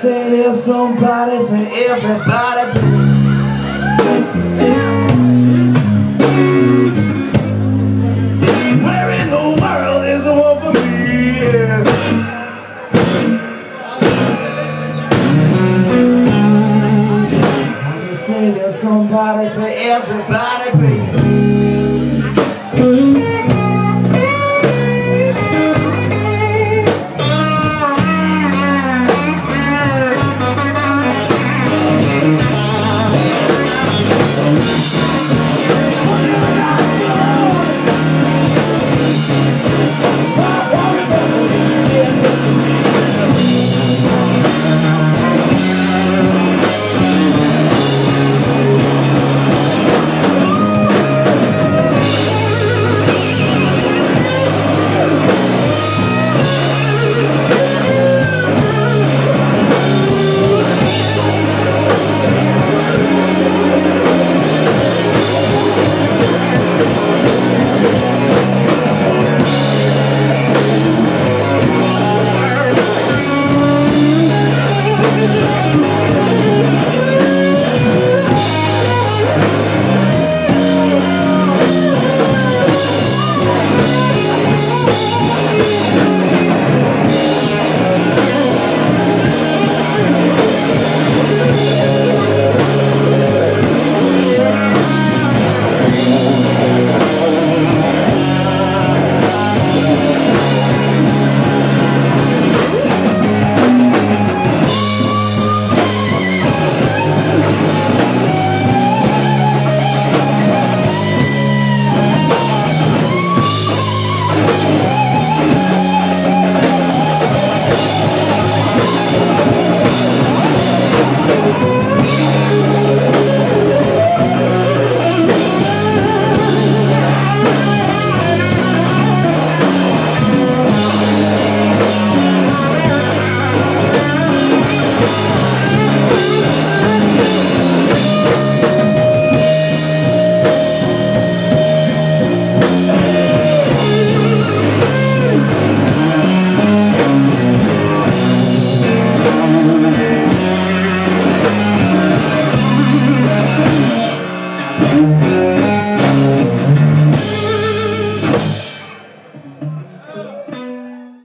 say there's somebody for everybody Where in the world is the one for me? Yeah. I say there's somebody for everybody